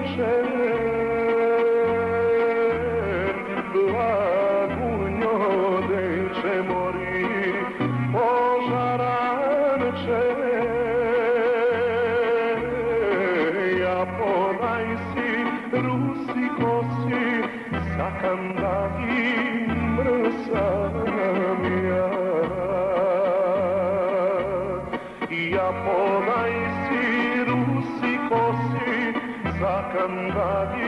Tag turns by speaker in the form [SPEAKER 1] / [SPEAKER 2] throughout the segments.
[SPEAKER 1] Krishna Ganga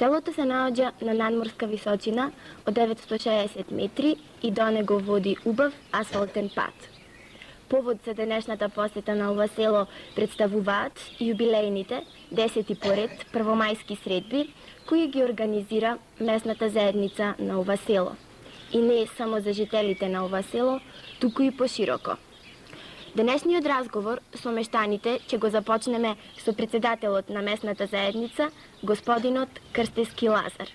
[SPEAKER 1] Селото се наоѓа на надморска височина од 960 метри и до него води убав асфалтен пат. Повод за денешната посета на ова село представуваат јубилејните 10 поред првомајски средби кои ги организира местната заедница на ова село. И не само за жителите на ова село, туку и пошироко. Денешниот разговор со мештаните ќе го започнеме со председателот на местната заедница, господинот Крстески Лазар.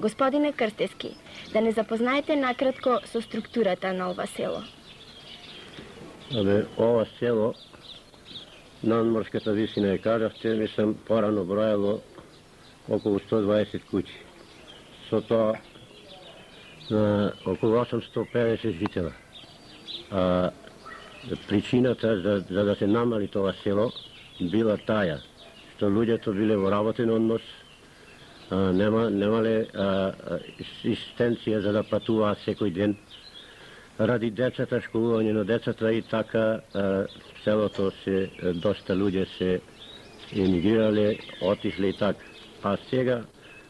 [SPEAKER 1] Господине Крстески, да не запознаете накратко со структурата на ова село.
[SPEAKER 2] Абе, ова село, надморската висина е кажавте, мислам, порано бројало околу 120 куќи. Со тоа околу 850 жителя. А, Причината за, за да се намали тоа село била таја, што луѓето биле во работен однос, а, нема, немале асистенција за да патуваат секој ден, ради децата, школување на децата и така а, селото се, доста луѓе се емигрирале, отишле и така. А сега,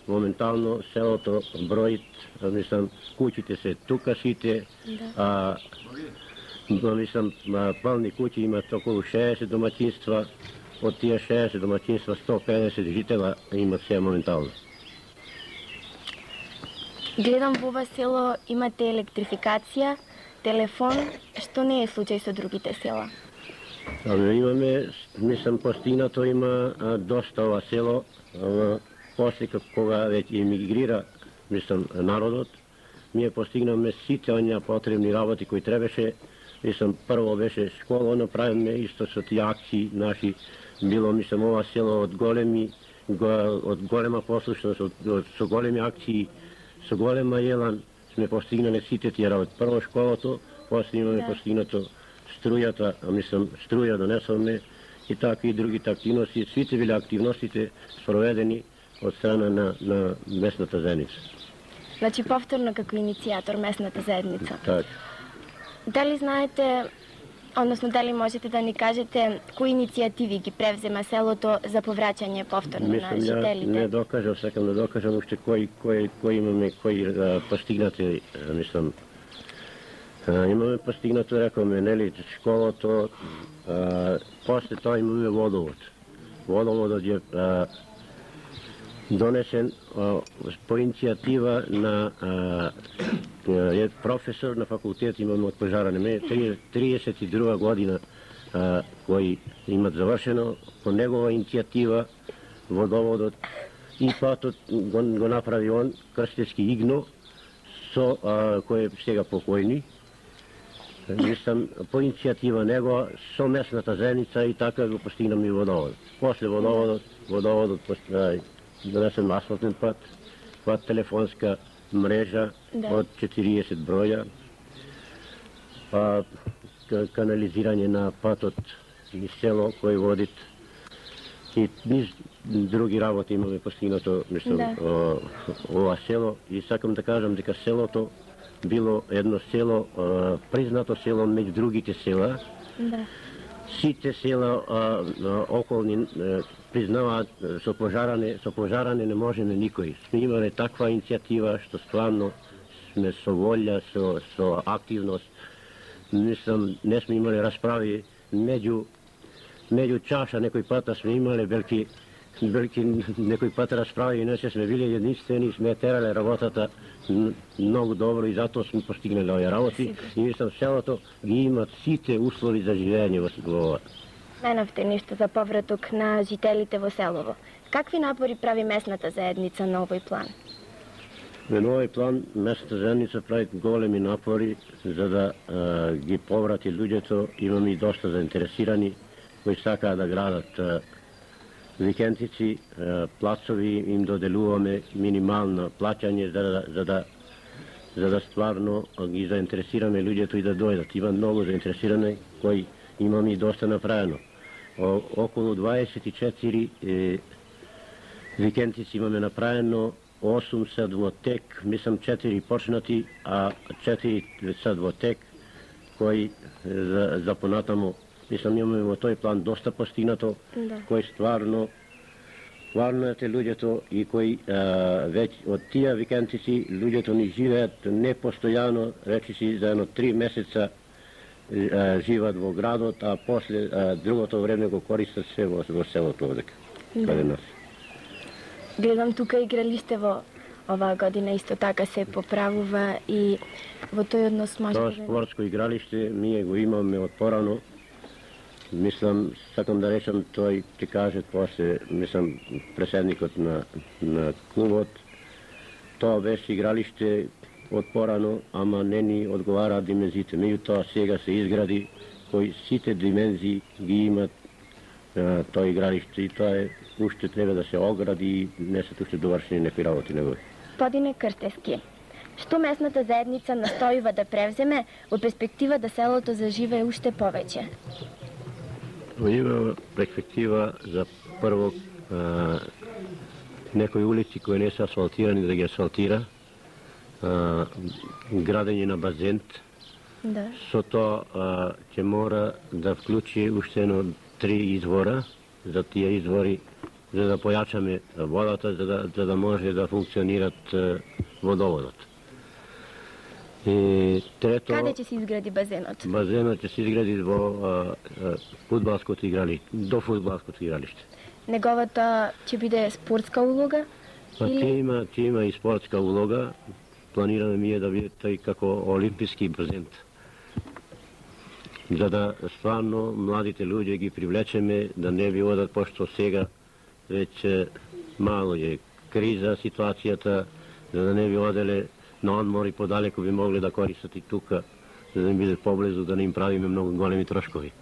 [SPEAKER 2] моментално, селото броит, мислам, куќите се тука сите, да. а Но, мислам, а, пълни куќи имат околу 60 домаќинства, од тие 60 домаќинства 150 житела имат се моментално.
[SPEAKER 3] Гледам во ова село имате електрификација, телефон, што не е случај со другите села.
[SPEAKER 2] Ами имаме, мислам, постигнато има а, доста ова село, ама после кога веќе емигрира, мислам, народот, ние постигнаме сите оние потребни работи кои требаше. Мислам, прво беше школа, направиме исто со тие акции наши, било, мислам, ова село од големи, го, од голема послушност, од, од, со големи акции, со голема елан, сме постигнале сите тие работи. Прво школото, после имаме
[SPEAKER 3] Да.
[SPEAKER 2] постигнато струјата, а мислам, струја донесовме и така и другите активности. Сите биле активностите спроведени од страна на, на местната заедница.
[SPEAKER 3] Значи повторно како иницијатор местната заедница.
[SPEAKER 2] Така.
[SPEAKER 3] Дали знаете, односно дали можете да ни кажете кои иницијативи ги превзема селото за повраќање повторно на
[SPEAKER 2] Мислам, ја
[SPEAKER 3] жителите?
[SPEAKER 2] не докажав, сакам да докажам уште кои, кои, кои имаме, кои а, постигнати, а, мислам, а, имаме постигнато, рекоме, нели, школото, а, после тоа имаме водовод. Водоводот е а, донесен по иницијатива на а, е професор на факултет имам од пожара на 32 година а, кои имат завршено по негова иницијатива водоводот и патот го, го направи он крстески игно со а, кој е сега покојни. Мислам, по иницијатива него, со местната заедница и така го постигнам и водоводот. После водоводот, водоводот донесен асфалтен пат, пат телефонска мрежа
[SPEAKER 3] Да.
[SPEAKER 2] од 40 броја, па канализирање на патот низ село кој водит и низ други работи имаме постигнато, мислам,
[SPEAKER 3] Да.
[SPEAKER 2] о, ова село и сакам да кажам дека селото било едно село, а, признато село меѓу другите села.
[SPEAKER 3] Да.
[SPEAKER 2] Сите села а, околни признаваат со пожаране, со пожаране не можеме никој. Сме имале таква иницијатива што стварно сме со волја, со, со активност. Мислам, не сме имале расправи меѓу меѓу чаша некој пат сме имале велики велики некој пат расправи, иначе сме биле единствени, сме терале работата многу добро и затоа сме постигнале овие работи и мислам селото ги имат сите услови за живење во во ова.
[SPEAKER 3] Менавте нешто за повраток на жителите во селово. Какви напори прави местната заедница на овој план?
[SPEAKER 2] Во овој план местната заедница прави големи напори за да а, ги поврати луѓето. Имаме и доста заинтересирани кои сакаат да градат а, викендици, а, плацови, им доделуваме минимално плаќање за да, за да за да стварно ги заинтересираме луѓето и да дојдат. Има многу заинтересирани кои имаме и доста направено. О, околу 24 е, викендици имаме направено 8 сад во тек, мислам 4 почнати, а 4 сад во тек, кои за, за понатаму, мислам имаме во тој план доста постигнато,
[SPEAKER 3] Да.
[SPEAKER 2] кој стварно стварно е луѓето и кои а, веќе од тие викендици луѓето ни живеат непостојано, речиси за едно три месеца а, живеат во градот, а после а, другото време го користат се во, во селото овдека,
[SPEAKER 3] Да.
[SPEAKER 2] каде нас.
[SPEAKER 3] Гледам тука игралиште оваа година исто така се поправува и во тој однос
[SPEAKER 2] Тоа
[SPEAKER 3] може да...
[SPEAKER 2] спортско игралиште ние го имаме од порано. Мислам, сакам да речам, тој ќе каже после, мислам, преседникот на, на клубот, тоа беше игралиште од порано, ама не ни одговараат димензиите. Меѓутоа сега се изгради, кои сите димензии ги имат а, тоа игралиште и тоа е уште треба да се огради и не се уште довршени некои работи негови.
[SPEAKER 3] Господине Крстески, што местната заедница настојува да превземе во перспектива да селото заживее уште повеќе?
[SPEAKER 2] Има перспектива за прво а, некои улици кои не се асфалтирани да ги асфалтира, а, градење на базент,
[SPEAKER 3] Да.
[SPEAKER 2] со тоа а, ќе мора да вклучи уште едно три извора за тие извори за да појачаме водата за да, за да може да функционират а, водоводот. И трето,
[SPEAKER 3] Каде ќе се изгради базенот?
[SPEAKER 2] базенот ќе се изгради во а, а, фудбалското игралиште, до фудбалското игралиште.
[SPEAKER 3] Неговата ќе биде спортска улога?
[SPEAKER 2] Па
[SPEAKER 3] Или-
[SPEAKER 2] ќе има, ќе има и спортска улога. Планираме ми е да биде тој како олимписки базен. За да стварно младите луѓе ги привлечеме да не би одат пошто сега веќе мало е криза ситуацијата, за да не би оделе на одмор и подалеку би могли да користат и тука, за да им биде поблизу, да не им правиме многу големи трошкови.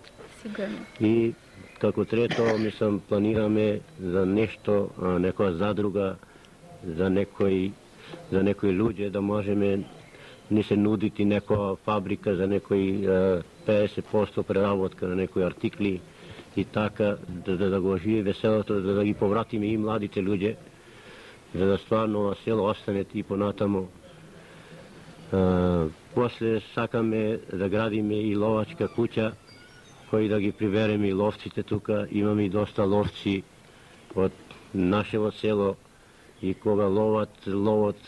[SPEAKER 3] Сигурно.
[SPEAKER 2] И како трето, мислам, планираме за нешто, некоја задруга, за некои, за некои луѓе да можеме ни се нудити некоја фабрика за некои 50% преработка на некои артикли и така, да, да, да го оживе веселото, да, да ги повратиме и младите луѓе, за да стварно ова село остане и понатамо. А, после сакаме да градиме и ловачка куќа, кој да ги прибереме и ловците тука. Имаме и доста ловци од нашево село и кога ловат, ловот,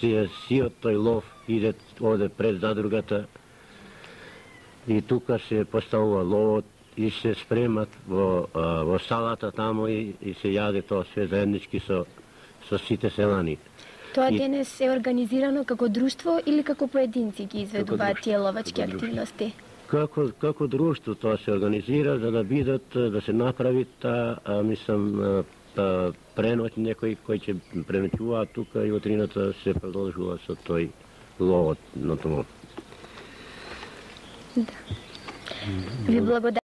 [SPEAKER 2] си, сиот тој лов иде оде пред задругата и тука се поставува ловот и се спремат во, а, во салата тамо и, и се јаде тоа све заеднички со, со сите селани.
[SPEAKER 3] Тоа
[SPEAKER 2] И-
[SPEAKER 3] денес е организирано како друштво или како поединци ги изведуваат тие ловачки
[SPEAKER 2] како
[SPEAKER 3] активности?
[SPEAKER 2] Како, како друштво тоа се организира за да бидат, да се направи та, а, мислам, Па, преноќ некој кој ќе преночува тука и утрината се продолжува со тој ловот на тоа. Да.
[SPEAKER 3] Ви благодарам.